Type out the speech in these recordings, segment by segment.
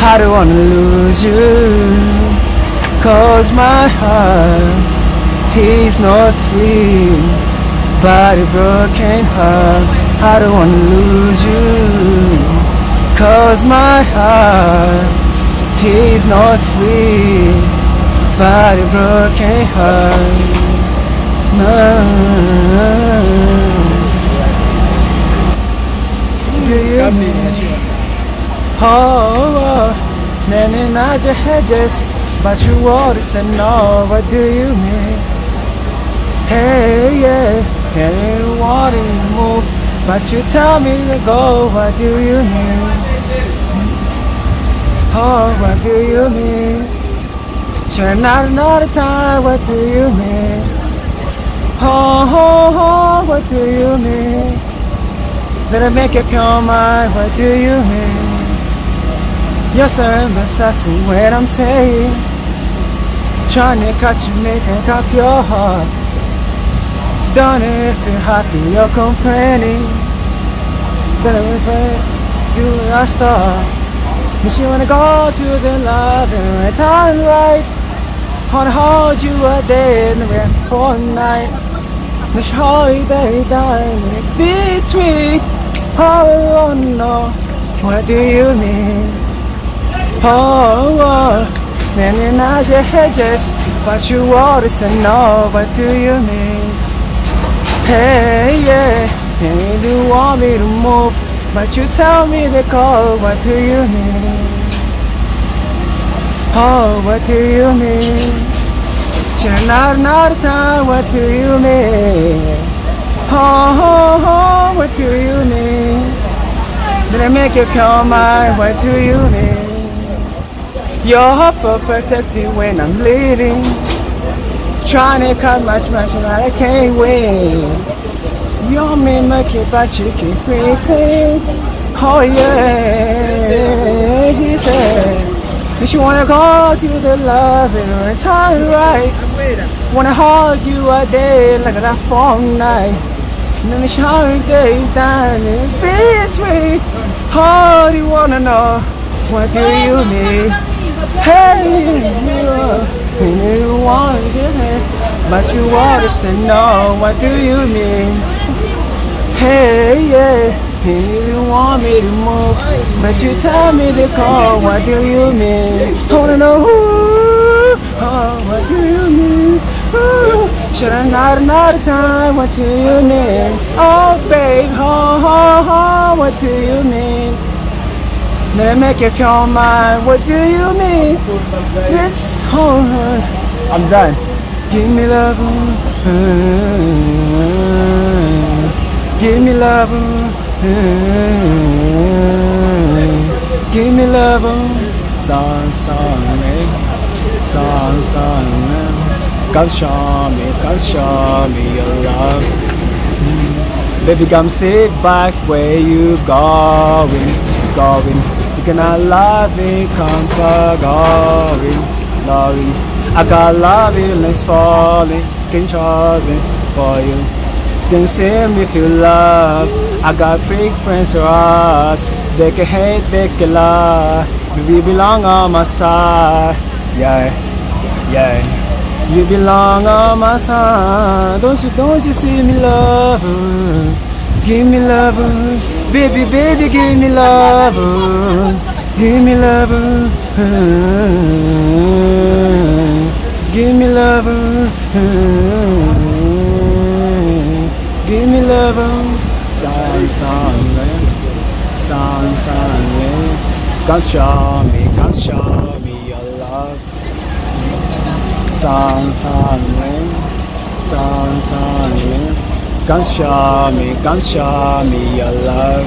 I don't wanna lose you Cause my heart He's not free. But a broken heart I don't wanna lose you Cause my heart He's not free. But a broken heart. you Oh, nanny, not your but you to say no. What do you mean? Hey, yeah, hey, you want to move, but you tell me to go. What do you mean? Oh, what do you mean? Sure, not another time. What do you mean? Oh, oh, oh, what do you mean? Let it make up your mind. What do you mean? You're saying the sexy when I'm saying. Trying to catch you, making up your heart. Done it if you're happy, you're complaining. Then if I do I start. But you wanna go to the love and time right. Wanna hold you a day and the for a night. The holiday dying between. Oh, oh no, what do you mean? Oh, oh, many not your hedges, but you want to say no, what do you mean? Hey, yeah, and you want me to move, but you tell me to go, what do you mean? Oh, what do you mean? Should not another time, what do you mean? Oh, oh, oh, what do you mean? Did I make you come my, what do you mean? You're for protecting when I'm bleeding. Trying to cut much, much, but I can't win. You're me, monkey, but you keep pretending. Oh yeah, he said. If you wanna go to the love and time right. Wanna hug you a day like that phone night. And then the shower day down in between. Oh, do you wanna know what do you need? Hey, you want it, but you want to say no. What do you mean? Hey, yeah, you want me to move, but you tell me to go. What do you mean? I wanna know who. Oh, what do you mean? Ooh, should I not another time? What do you mean? Oh, babe, oh, oh, oh, what do you mean? Let me make your mind. What do you mean? This whole I'm done. Give me love. Give me love. Give me love. Song, song, eh. song, song. Eh. Come show me, come show me your love. Baby, come sit back where you going, going. Seeking a loving comfort, going, going. I got loving legs falling, can chosen for you. Can see me feel love. I got big friends for us. They can hate, they can love. We belong on my side. Yeah, yeah. You belong on my side. Don't you, don't you see me love? Give me love, baby, baby, give me love, give me love, give me love, give me love, son, son, son, son, come show me, come show me your love, son, son, son, son. Come show me, show me your love.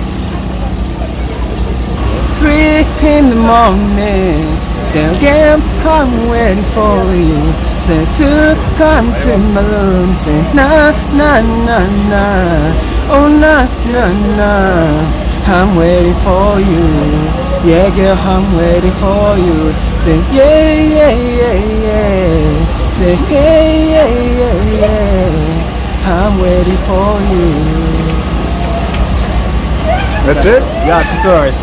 Three in the morning, say again, I'm waiting for you. Say two, come to my room. Say na na na na, oh na na na. I'm waiting for you. Yeah, girl, I'm waiting for you. Say yeah, yeah, yeah, yeah. Say yeah, yeah, yeah, yeah. I'm waiting for you. That's it? Yeah, it's yours.